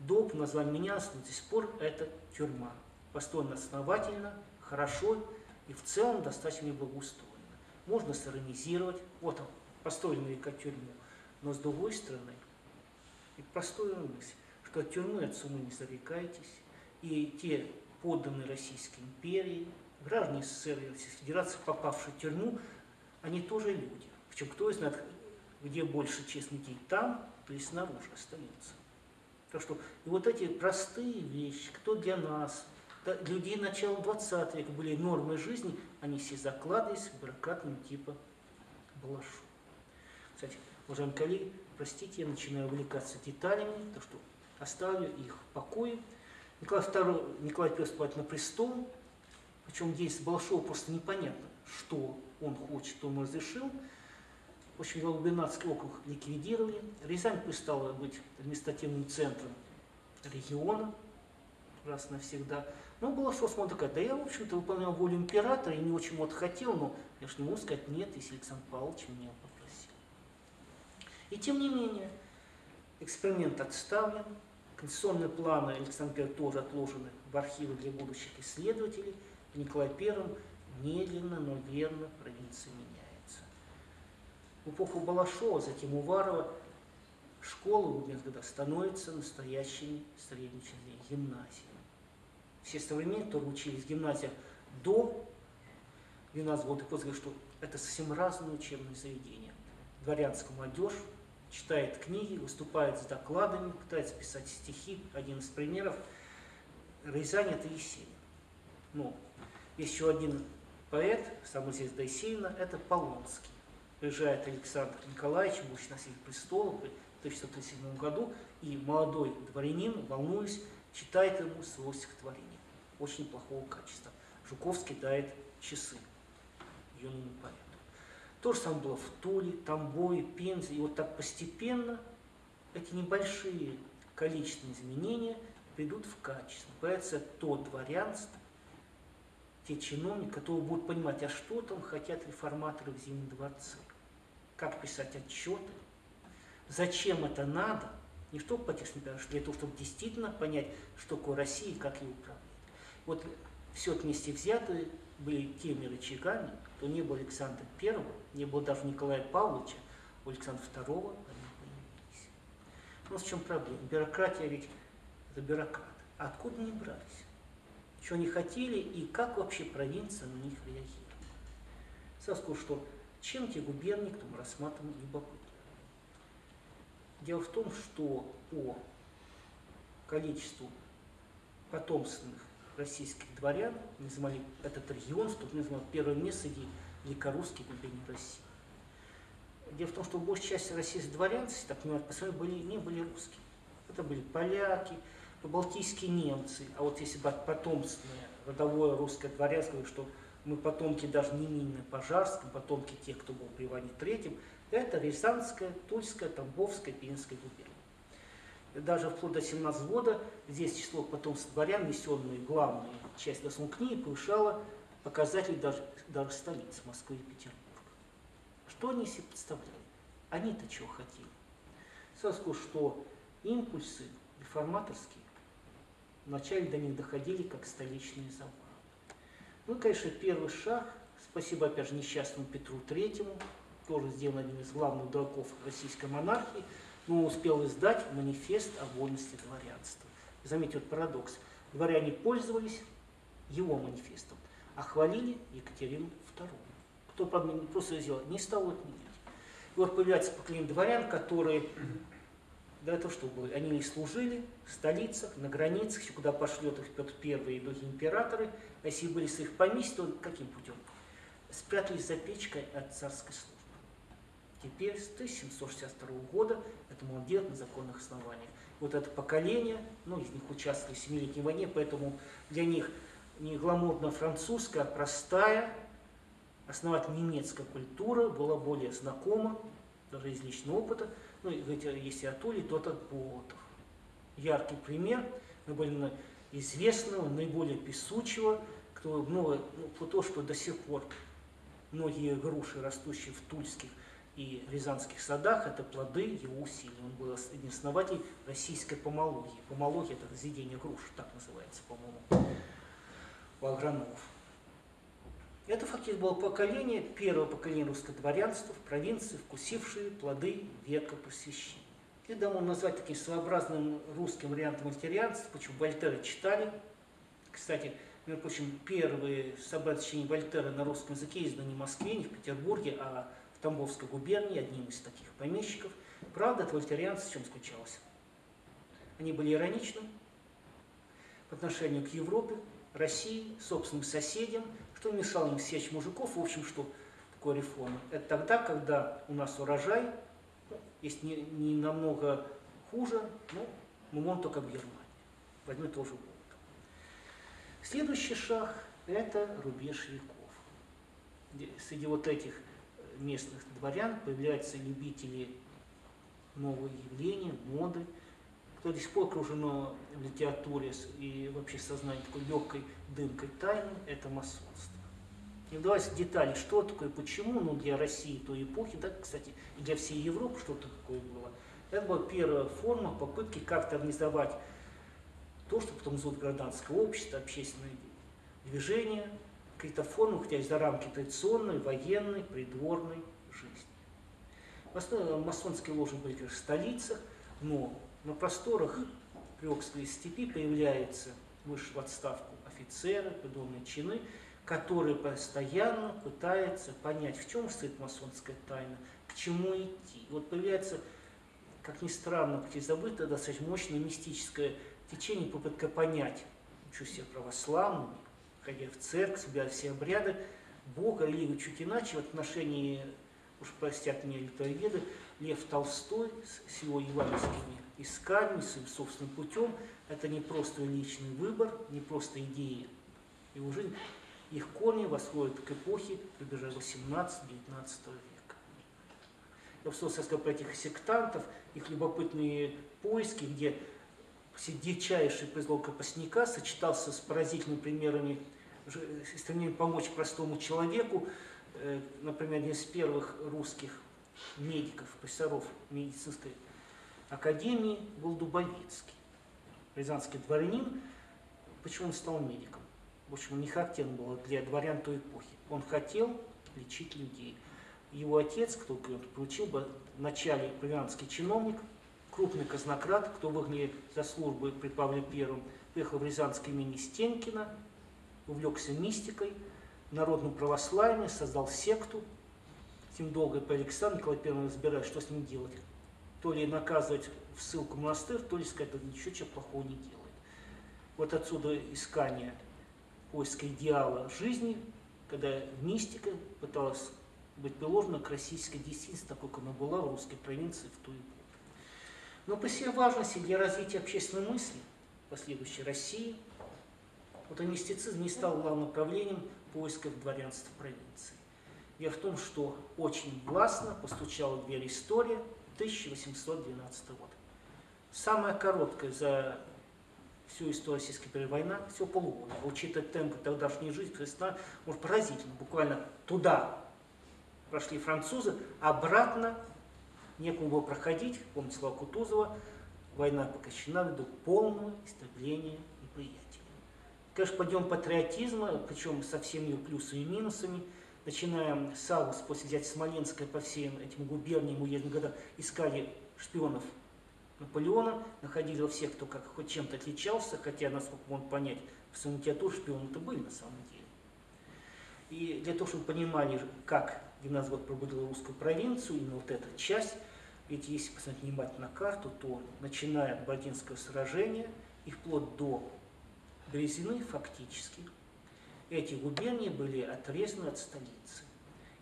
Дом назвал меня, но до сих пор это тюрьма. Построена основательно, хорошо и в целом достаточно благоустроена. Можно сиронизировать, вот он, построенную как тюрьму, но с другой стороны, и простую мысль, что от тюрьмы от суммы не зарекайтесь, и те подданные Российской империи, граждане СССР и Российской Федерации, попавшие в тюрьму, они тоже люди. Причем кто знает, где больше честных людей, там или снаружи остается. Что и вот эти простые вещи, кто для нас, людей начала 20 века были нормы жизни, они все закладывались бюрократным типа Балашу. Кстати, уважаемые коллеги, простите, я начинаю увлекаться деталями, так что оставлю их в покое. Николай II, Николай I вступает на престол, причем действие Балашова просто непонятно, что он хочет, что он разрешил. В общем, Волгоградский округ ликвидировали. Рязань перестала быть административным центром региона, раз навсегда. Но Балашов смотрит, такая, да я, в общем-то, выполнял волю императора и не очень вот хотел, но я же не могу сказать нет, если Александр Павлович меня попросил. И тем не менее, эксперимент отставлен, конституционные планы Александра I тоже отложены в архивы для будущих исследователей. Николай I медленно, но верно провинция меняется. Эпоху Балашова, затем Уварова, школы в Губернского становятся настоящими средними гимназиями. Все современные, которые учились в гимназиях до 12 года, после что это совсем разные учебные заведения. Дворянская молодежь читает книги, выступает с докладами, пытается писать стихи. Один из примеров – Рязань – это Есенин. Но еще один поэт, самый известный Есенина – это Полонский. Приезжает Александр Николаевич, будущий носитель престола, в 1637 году, и молодой дворянин, волнуясь, читает ему свое стихотворение. Очень плохого качества. Жуковский дает часы юному поэту. То же самое было в Туле, Тамбове, Пензе. И вот так постепенно эти небольшие количественные изменения придут в качество. Появится то дворянство, те чиновники, которые будут понимать, а что там хотят реформаторы в Зимнем дворце, как писать отчеты, зачем это надо, не чтобы по тексту, а для того, чтобы действительно понять, что такое Россия и как ее управлять. Вот все вместе взятые были теми рычагами, то не было Александра I, не было даже Николая Павловича, у Александра II они появились. Но в чем проблема? Бюрократия ведь за бюрократ. Откуда они брались? Что они хотели и как вообще провинция на них реагировала? Сразу скажу, что чем те губернии, кто мы рассматриваем, любопытно. Дело в том, что по количеству потомственных российских дворян, называли этот регион, чтобы называл первое место среди великорусских губерний России. Дело в том, что большая часть российских дворян, так понимаю, по своему были, не были русские. Это были поляки, балтийские немцы. А вот если брать потомственное, родовое русское дворянство, что мы потомки даже не Минина Пожарского, потомки тех, кто был при Иване Третьем, это Рязанская, Тульская, Тамбовская, Пенинская губерния даже вплоть до 17 года здесь число потомств дворян, внесенные главную часть основной книги, превышало показатели даже, даже столиц Москвы и Петербурга. Что они себе представляли? Они-то чего хотели? Сразу скажу, что импульсы реформаторские вначале до них доходили как столичные завалы. Ну, конечно, первый шаг, спасибо, опять же, несчастному Петру Третьему, тоже сделан один из главных дураков российской монархии, но успел издать манифест о вольности дворянства. Заметьте, вот парадокс. Дворяне пользовались его манифестом, а хвалили Екатерину II. Кто, просто сделал, не стал отменять. И вот появляется поколение дворян, которые до этого что было? Они не служили в столицах, на границах, куда пошлет их Петр I и другие императоры. А если были своих поместьй, то каким путем? Спрятались за печкой от царской службы. Теперь с 1762 года это делать на законных основаниях. Вот это поколение, ну, из них участвовали в Семилетней войне, поэтому для них не гламурно французская, а простая, основатель немецкая культура была более знакома, даже из личного опыта. Ну, если от Ули, то от Болотов. Яркий пример, наиболее известного, наиболее песучего, кто, ну, ну, то, что до сих пор многие груши, растущие в тульских и Рязанских садах – это плоды его усилий. Он был один основатель российской помологии. Помология – это разведение груш, так называется, по-моему, агрономов. Это фактически было поколение, первое поколение русского дворянства в провинции, вкусившие плоды века. И да, можно назвать таким своеобразным русским вариантом альтерианства, почему Вольтера читали. Кстати, между прочим, первые собрания Вольтера на русском языке изданы не в Москве, не в Петербурге, а в Тамбовской губернии, одним из таких помещиков. Правда, это вольтерианство в чем заключалось? Они были ироничны по отношению к Европе, России, собственным соседям, что мешало им сечь мужиков, в общем, что такое реформа. Это тогда, когда у нас урожай, ну, есть не, не намного хуже, но мы можем только в Германии. Возьмем тоже Волгу. Следующий шаг – это рубеж веков. Среди вот этих местных дворян появляются любители нового явления, моды, кто до сих пор окружено в литературе и вообще сознание такой легкой дымкой тайны, это масонство. Не вдаваясь в детали, что такое, почему, ну для России той эпохи, да, кстати, и для всей Европы что-то такое было. Это была первая форма попытки как-то организовать то, что потом зовут гражданское общество, общественное движение, какие-то формы, хотя за рамки традиционной, военной, придворной жизни. В основном масонские ложи были в столицах, но на просторах Приокской степи появляются выше в отставку офицеры, подобные чины, которые постоянно пытаются понять, в чем стоит масонская тайна, к чему идти. Вот появляется, как ни странно, хоть и забытое, достаточно мощное мистическое течение, попытка понять, учу себя православным, ходя в церковь, соблюдая все обряды, Бога, религию чуть иначе в отношении, уж простят мне литоведы, Лев Толстой с его евангельскими исканиями, своим собственным путем, это не просто личный выбор, не просто идеи. Его жизни, их корни восходят к эпохе, прибежали 18-19 века. Я бы сказал про этих сектантов, их любопытные поиски, где дичайший произвол крепостника сочетался с поразительными примерами стремление помочь простому человеку, э, например, один из первых русских медиков, профессоров медицинской академии был Дубовицкий, рязанский дворянин. Почему он стал медиком? В общем, не характерно было для дворян той эпохи. Он хотел лечить людей. Его отец, кто получил бы, вначале привянский чиновник, крупный казнократ, кто выгнали за службу при Павле Первом, приехал в Рязанское имени Стенкина, увлекся мистикой, народным православием, создал секту. Тем долго по Александру Николай I разбирает, что с ним делать. То ли наказывать в ссылку в монастырь, то ли сказать, что ничего чего плохого не делает. Вот отсюда искание поиска идеала жизни, когда мистика пыталась быть приложена к российской действительности, такой, как она была в русской провинции в ту эпоху. Но по всей важности для развития общественной мысли последующей России – вот мистицизм не стал главным направлением поисков дворянства провинции. Дело в том, что очень властно постучала в дверь история 1812 год. Самая короткая за всю историю Российской первой войны, всего полугода. Учитывая темпы тогдашней жизни, Христа, может поразительно. Буквально туда прошли французы, обратно некому было проходить. Помните слова Кутузова, война покращена ввиду полного истребления неприятия. Конечно, подъем патриотизма, причем со всеми ее плюсами и минусами, начиная с августа, после взятия Смоленска по всем этим губерниям, уездным годам, искали шпионов Наполеона, находили во всех, кто как хоть чем-то отличался, хотя, насколько можно понять, в своем литературе шпионы это были на самом деле. И для того, чтобы понимали, как 12 год пробудила русскую провинцию, именно вот эта часть, ведь если посмотреть внимательно на карту, то начиная от Бородинского сражения и вплоть до Березины фактически эти губернии были отрезаны от столицы.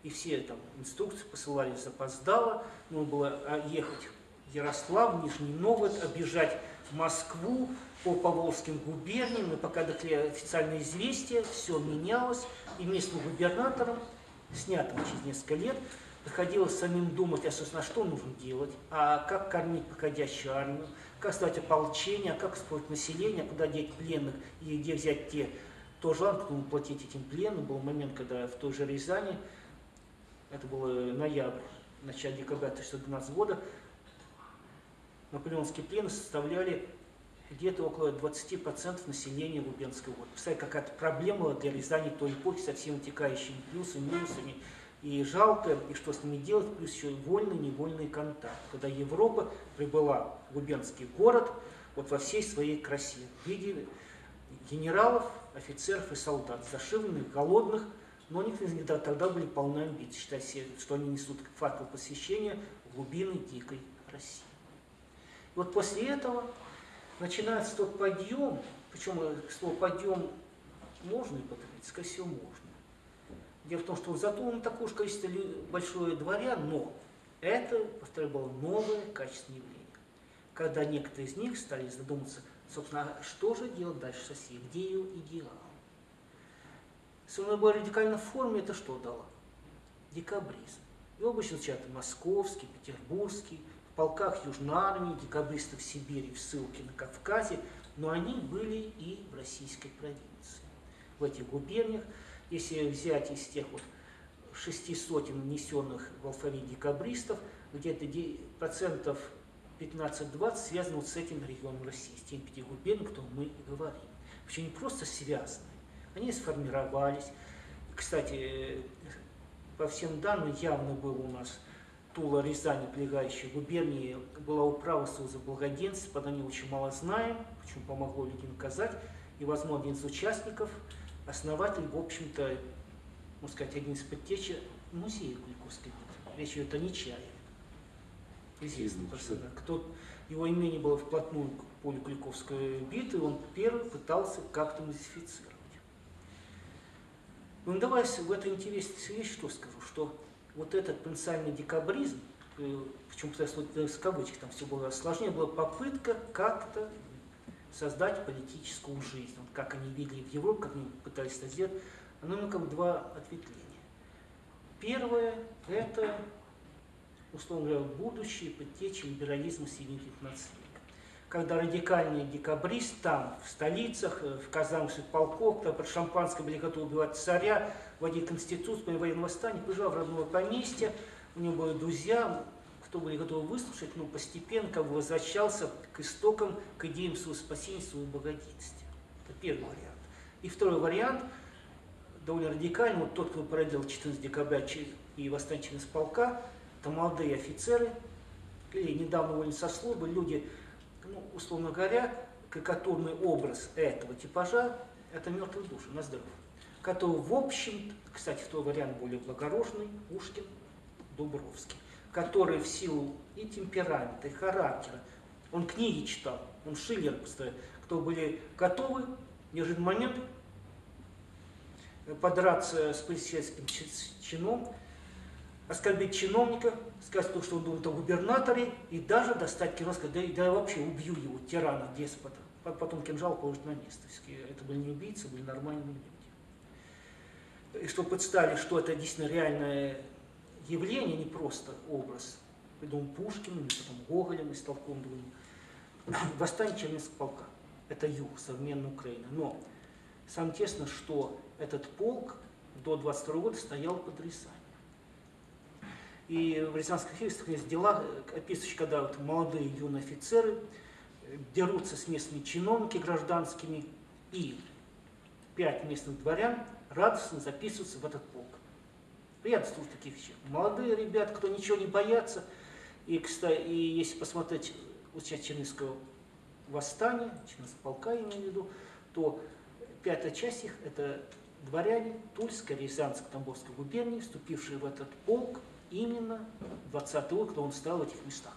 И все там инструкции посылались запоздало, нужно было а, ехать в Ярослав, Нижний Новгород, обижать Москву по Поволжским губерниям, и пока дошли официальные известия, все менялось, и местным губернаторам, снятым через несколько лет, приходилось самим думать, а, собственно, что нужно делать, а как кормить проходящую армию, как создать ополчение, как строить население, куда деть пленных? И где взять те, то желание, кому платить этим пленным. Был момент, когда в той же Рязани, это был ноябрь, в начале декабря 1912 года наполеонские плены составляли где-то около 20% населения Лубенской области. Представляете, какая-то проблема для Рязани той эпохи со всеми вытекающими плюсами, минусами. И жалко, и что с ними делать, плюс еще и вольный, невольный контакт. Когда Европа прибыла в Лубенский город вот во всей своей красе, в генералов, офицеров и солдат, зашивленных, голодных, но у них тогда были полны амбиций, считая, что они несут факел посвящения в глубины дикой России. И вот после этого начинается тот подъем, причем э, слово подъем можно употребить, скорее всего, можно. Дело в том, что затонуло такое же количество большое дворян, но это, повторяю, было новое качественное явление. Когда некоторые из них стали задуматься, собственно, что же делать дальше с Россией, где ее идеал? Если более радикальной форме, это что дало? Декабризм. И обычно звучат московский, петербургский, в полках Южной армии, декабристов в Сибири, в ссылке на Кавказе, но они были и в российской провинции. В этих губерниях, если взять из тех вот шести сотен внесенных в алфавит декабристов, где-то процентов 15-20 связаны вот с этим регионом России, с теми пяти губерниями, о мы говорим. Причем не просто связаны, они сформировались. Кстати, по всем данным явно было у нас Тула, Рязань, прилегающие губернии, была управа Союза Благоденствия, под ней очень мало знаем, почему помогло людей наказать. И, возможно, один из участников, основатель, в общем-то, можно сказать, один из предтечи музея Куликовской. Речь идет о Нечаеве. Персонаж. Кто, его имение было вплотную к полю Куликовской битвы, он первый пытался как-то модифицировать. Ну, давай в этой интересной вещь что скажу, что вот этот потенциальный декабризм, э, причем с кавычек там все было сложнее, была попытка как-то создать политическую жизнь. Вот как они видели в Европе, как они пытались это сделать, оно ну, как два ответвления. Первое – это, условно говоря, будущее предтечи либерализма 15 века когда радикальный декабрист там, в столицах, э, в казанских полков, когда под шампанское были готовы убивать царя, вводить конституцию, по военного восстания, приезжал в родное поместье, у него были друзья, кто были готовы выслушать, но постепенно как бы возвращался к истокам, к идеям своего спасения, своего богодинства. Это первый вариант. И второй вариант, довольно радикальный, вот тот, кто породил 14 декабря и восстание из полка, это молодые офицеры, или недавно уволены со службы, люди, ну, условно говоря, карикатурный образ этого типажа – это мертвые души, на здоровье. Который, в общем, кстати, второй вариант более благородный, Пушкин, Дубровский, который в силу и темперамента, и характера, он книги читал, он Шиллер кто были готовы в неожиданный момент подраться с полицейским чином, оскорбить чиновника, сказать то, что он думает о губернаторе, и даже достать кино, да, да я вообще убью его, тирана, деспота. Потом кинжал положить на место. Это были не убийцы, были нормальные люди. И чтобы представили, что это действительно реальное явление, не просто образ. Придумал Пушкин, потом Гоголем и другим. Восстание Чернинского полка. Это юг, современная Украина. Но самое тесно, что этот полк до 22 года стоял под Рязань. И в Рязанских христах есть дела, описывающие, когда вот молодые юные офицеры э, дерутся с местными чиновниками гражданскими, и пять местных дворян радостно записываются в этот полк. Приятно слушать таких вещей. Молодые ребята, кто ничего не боятся, и, кстати, и если посмотреть участие Чернышского восстания, Чернышского полка, я имею в виду, то пятая часть их – это дворяне Тульской, Рязанской, Тамбовской губернии, вступившие в этот полк именно 20 год, когда он стоял в этих местах.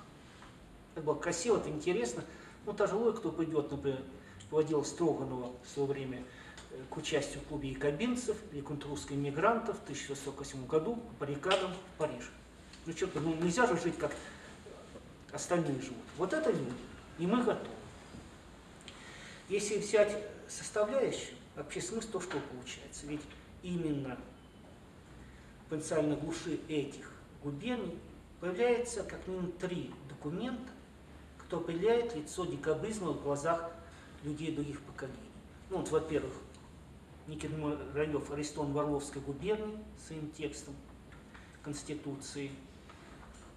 Это было красиво, это интересно. Ну, та же логика, кто придет, например, вводил Строганова в свое время э, к участию в клубе якобинцев или контррусских иммигрантов в 1648 году по баррикадам в Париже. Ну, что ну, нельзя же жить, как остальные живут. Вот это люди, и мы готовы. Если взять составляющую, вообще смысл то, что получается. Ведь именно потенциально глуши этих губерний появляется как минимум три документа, кто определяет лицо декабризма в глазах людей других поколений. Ну вот, во-первых, Никита арестован в Орловской губернии своим текстом Конституции.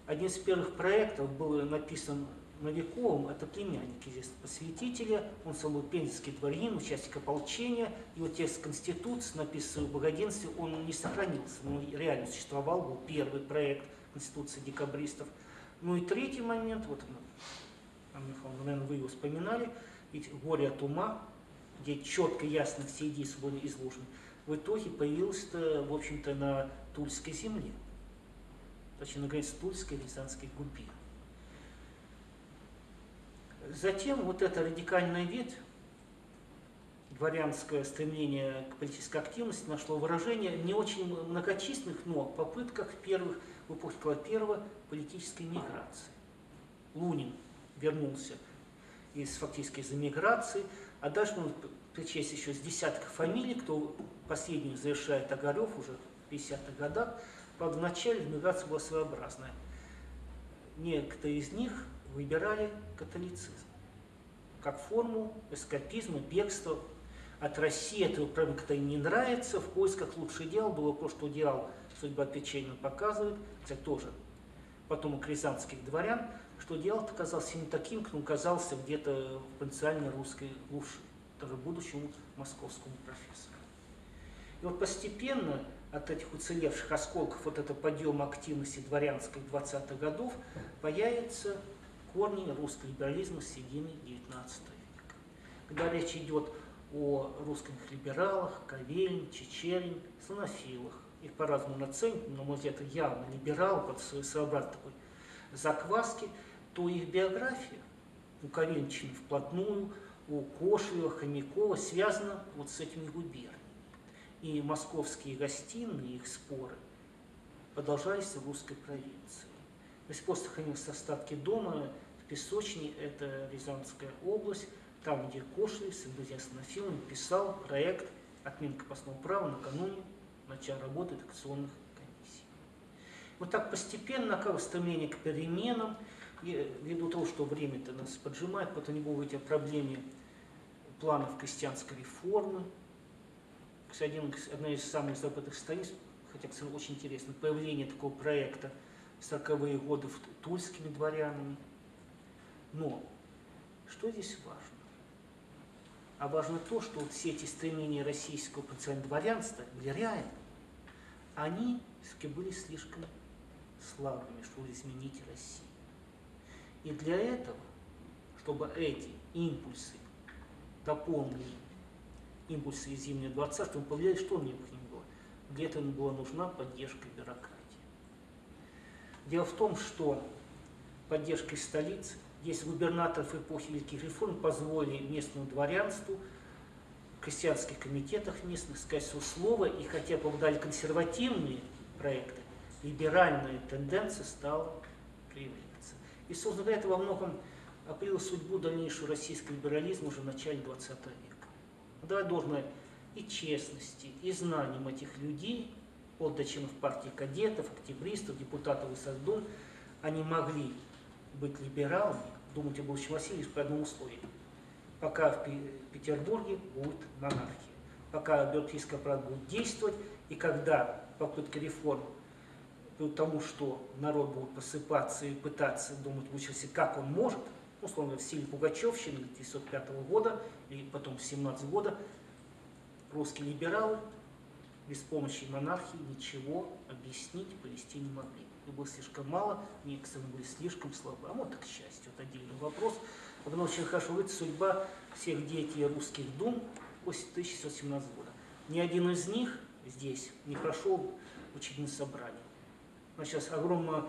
Один из первых проектов был написан Новиковым, это племянник известного посвятителя, он сам был пензенский дворянин, участник ополчения, его текст Конституции, написанный в Богодинстве, он не сохранился, но реально существовал, был первый проект Конституции декабристов. Ну и третий момент, вот, наверное, вы его вспоминали, ведь «Горе от ума», где четко, ясно все идеи были изложены, в итоге появился, в общем-то, на Тульской земле, точнее, на границе Тульской и Рязанской губернии. Затем вот эта радикальная ветвь, дворянское стремление к политической активности нашло выражение не очень многочисленных, но попытках первых в эпохе Николая политической миграции. Лунин вернулся из фактически из эмиграции, а дальше мы причесть еще с десятка фамилий, кто последний завершает Огарев уже в 50-х годах. Правда, вначале миграция была своеобразная. Некоторые из них выбирали католицизм как форму эскапизма, бегства от России, этого когда им не нравится, в поисках лучшего дела, было то, что делал судьба печально показывает, кстати, тоже потомок рязанских дворян, что делал оказался не таким, как он казался где-то в потенциально русской глуши, даже будущему московскому профессору. И вот постепенно от этих уцелевших осколков вот этого подъема активности дворянской 20-х годов появится корни русского либерализма середины XIX века. Когда речь идет о русских либералах, Ковельн, Чечерин, слонофилах, их по-разному наценят, но, мой взгляд, явно либерал, под своеобразной такой закваски, то их биография у Ковельничина вплотную, у Кошлева, Хомякова связана вот с этими губерниями. И московские гостиные, их споры продолжались в русской провинции. До сих пор сохранились остатки дома в Песочне, это Рязанская область, там, где Кошлев с энтузиастом фильм писал проект отмены крепостного права накануне начала работы редакционных комиссий. Вот так постепенно, как стремление к переменам, и ввиду того, что время-то нас поджимает, потом не будет о проблеме планов крестьянской реформы. Кстати, одна из самых забытых страниц, хотя, кстати, очень интересно, появление такого проекта – 40-е годы тульскими дворянами. Но что здесь важно? А важно то, что вот все эти стремления российского потенциального дворянства были реальны. Они были слишком слабыми, чтобы изменить Россию. И для этого, чтобы эти импульсы дополнили импульсы из Зимнего дворца, чтобы повлияли, что необходимо было? Для этого была нужна поддержка бюрократии. Дело в том, что поддержкой столицы, если губернаторов эпохи Великих реформ позволили местному дворянству, крестьянских комитетах местных сказать свое слово, и хотя бы дали консервативные проекты, либеральная тенденция стала проявляться. И, собственно говоря, это во многом определило судьбу дальнейшего российского либерализма уже в начале XX века. Давать должное и честности, и знаниям этих людей, от членов партии кадетов, октябристов, депутатов Госдумы, они могли быть либералами, думать о будущем России лишь при одном условии. Пока в Петербурге будет монархия, пока Бертийская правда будет действовать, и когда попытка реформ тому, что народ будет посыпаться и пытаться думать в участи, как он может, условно, в стиле Пугачевщины 1905 года и потом 17 года, русские либералы без помощи монархии ничего объяснить, повести не могли. Их было слишком мало, некоторые были слишком слабы. А вот, к счастью, это отдельный вопрос. Потому очень хорошо видит судьба всех деятелей русских дум после 1617 года. Ни один из них здесь не прошел учебное собрание. У сейчас огромное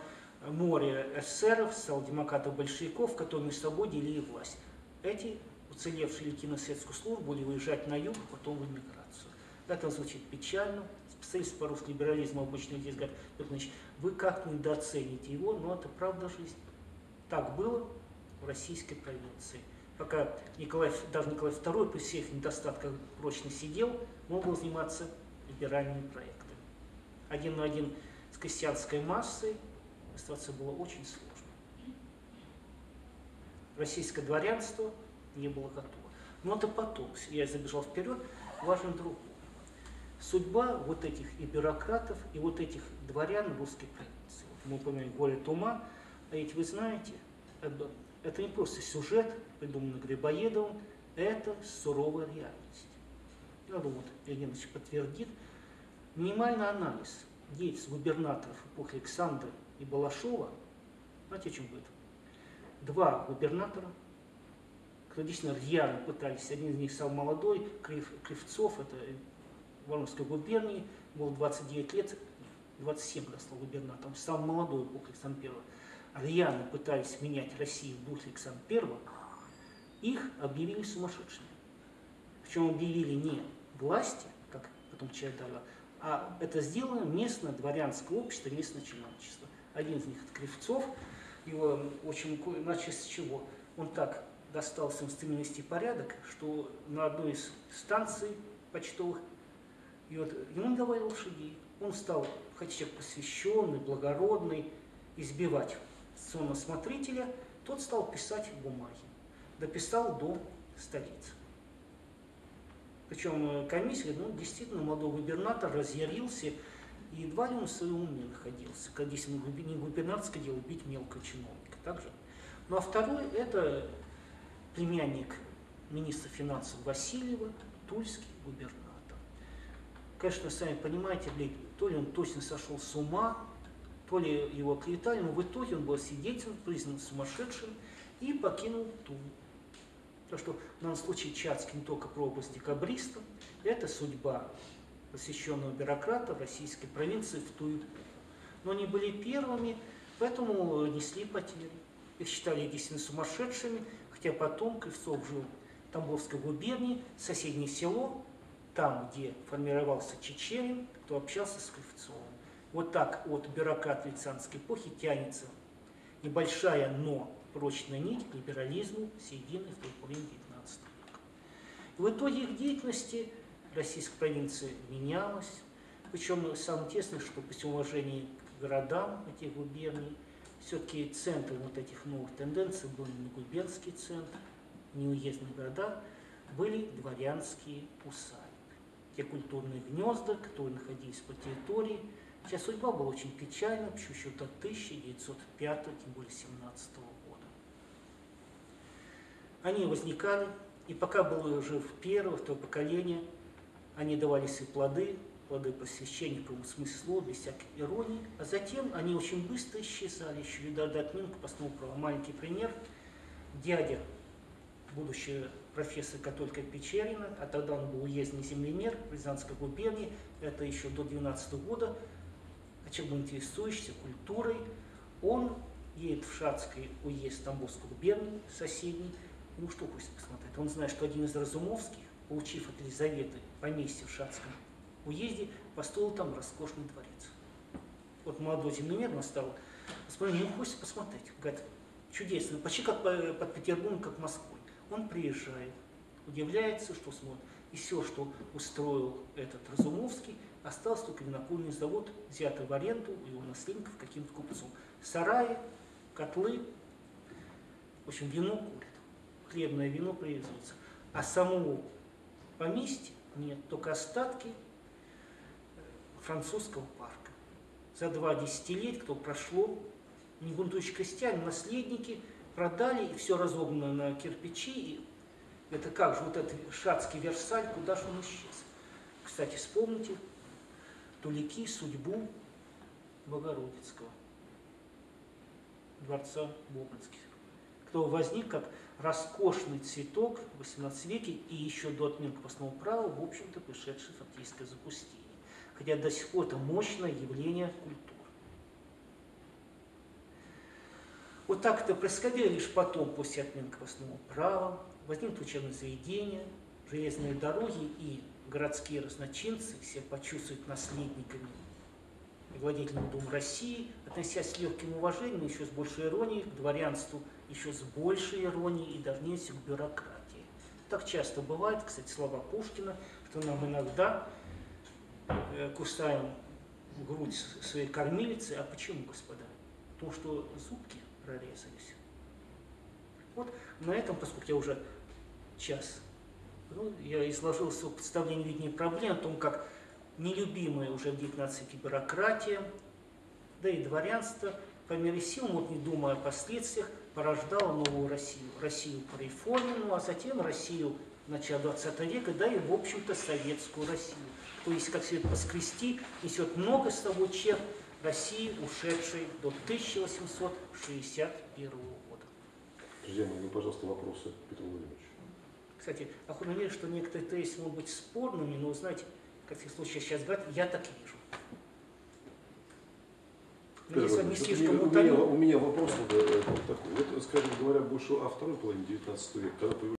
море эсеров, социал-демократов-большевиков, которые между собой делили власть. Эти уцелевшие на советскую службу были выезжать на юг, потом в эмиграцию. Это звучит печально. Специалисты по русскому либерализму обычно здесь говорят, значит, вы как недооцените его, но это правда жизнь. Так было в российской провинции. Пока Николай, даже Николай II при всех недостатках прочно сидел, был заниматься либеральными проектами. Один на один с крестьянской массой ситуация была очень сложной. Российское дворянство не было готово. Но это потом, я забежал вперед, важно другое судьба вот этих и бюрократов, и вот этих дворян русской провинции. мы помним «Горе тума», а ведь вы знаете, это не просто сюжет, придуманный Грибоедовым, это суровая реальность. Я думаю, вот Евгеньевич подтвердит. Минимальный анализ деятельности губернаторов эпохи Александра и Балашова, знаете, о чем будет? Два губернатора, кто действительно рьяно пытались, один из них самый молодой, Крив, Кривцов, это Воронской губернии, был 29 лет, 27 когда стал губернатором, самый молодой эпохи Александра Первого рьяно пытались менять Россию в духе Александра I, их объявили сумасшедшими. Причем объявили не власти, как потом Чайдала, а это сделано местное дворянское общество, местное чиновничество. Один из них это Кривцов, его очень, начал с чего? Он так достал своим стремленности порядок, что на одной из станций почтовых и вот, ему не давали лошадей. Он стал, хотя посвященный, благородный, избивать сонного смотрителя, тот стал писать бумаги. Дописал до столицы. Причем э, комиссия, ну, действительно, молодой губернатор разъярился, и едва ли он в своем уме находился, когда если не губернаторское дело, бить мелкого чиновника. Также. Ну а второй – это племянник министра финансов Васильева, тульский губернатор. Конечно, сами понимаете, то ли он точно сошел с ума, то ли его клеветали, но в итоге он был свидетелем, признан сумасшедшим и покинул Тулу. То, что в данном случае Чацкий не только про область декабристов, это судьба посвященного бюрократа в российской провинции в Тулу. Но они были первыми, поэтому несли потери. Их считали действительно сумасшедшими, хотя потом Кривцов жил в Тамбовской губернии, соседнее село, там, где формировался Чечерин, кто общался с Кривцовым. Вот так от бюрократа Александрской эпохи тянется небольшая, но прочная нить к либерализму середины второй половины XIX века. И в итоге их деятельности российской провинции менялась, причем самое тесное, что при всем уважении к городам этих губерний, все-таки центром вот этих новых тенденций был не губернский центр, не уездные города, были дворянские усадьбы. Те культурные гнезда, которые находились по территории, Чья судьба была очень печальна, еще счет до 1905, тем более 17 года. Они возникали, и пока было жив первое, второе поколение, они давали свои плоды, плоды просвещения, в прямом смысле слова, без всякой иронии, а затем они очень быстро исчезали, еще и до отминку, по основному права. Маленький пример. Дядя, будущий профессор Католька Печерина, а тогда он был уездный землемер Рязанской губернии, это еще до 12 года, чем интересующийся культурой, он едет в Шацкий уезд Тамбовской губернии, соседний, ему что хочет посмотреть? Он знает, что один из Разумовских, получив от Елизаветы поместье в Шацком уезде, построил там роскошный дворец. Вот молодой землемер настал, смотри, ему хочется посмотреть. Говорит, чудесно, почти как под Петербургом, как Москвой. Он приезжает, удивляется, что смотрит. И все, что устроил этот Разумовский, Остался только винокурный завод, взятый в аренду у его наследников каким-то купцом. Сараи, котлы, в общем, вино курят. Хлебное вино производится. А самого поместья нет, только остатки э, французского парка. За два десятилетия, кто прошло, не бунтующие крестьяне, наследники продали, и все разогнано на кирпичи. И это как же, вот этот шатский Версаль, куда же он исчез? Кстати, вспомните, Тулики судьбу Богородицкого, дворца Бобринских, кто возник как роскошный цветок в XVIII веке и еще до отмены крепостного права, в общем-то, пришедший фактическое запустение. Хотя до сих пор это мощное явление культуры. Вот так это происходило лишь потом, после отмены крепостного права, возникли учебные заведения, железные дороги и городские разночинцы все почувствуют наследниками и владетельным Дом России, относясь с легким уважением, еще с большей иронией к дворянству, еще с большей иронией и давнейшей к бюрократии. Так часто бывает, кстати, слова Пушкина, что нам иногда э, кусаем грудь своей кормилицы. А почему, господа? Потому что зубки прорезались. Вот на этом, поскольку я уже час ну, я изложил свое представление видения проблем о том, как нелюбимая уже в XIX веке бюрократия да и дворянство по мере сил, вот не думая о последствиях, порождало новую Россию. Россию по реформе, ну а затем Россию начала 20 века, да и, в общем-то, советскую Россию. То есть, как следует поскрести, несет много с собой черт России, ушедшей до 1861 года. Друзья мои, ну, пожалуйста, вопросы Петру Владимировичу. Кстати, охотно верю, что некоторые тезисы могут быть спорными, но, знаете, как в случае сейчас говорят, я так вижу. Петр Если не Владимирович, слишком вот у, меня, у, меня, вопрос вот, э, вот такой. Вот, скажем говоря, больше о второй половине 19 века, когда появились